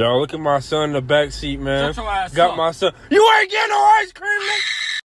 Y'all look at my son in the back seat, man. Got up. my son. You ain't getting no ice cream.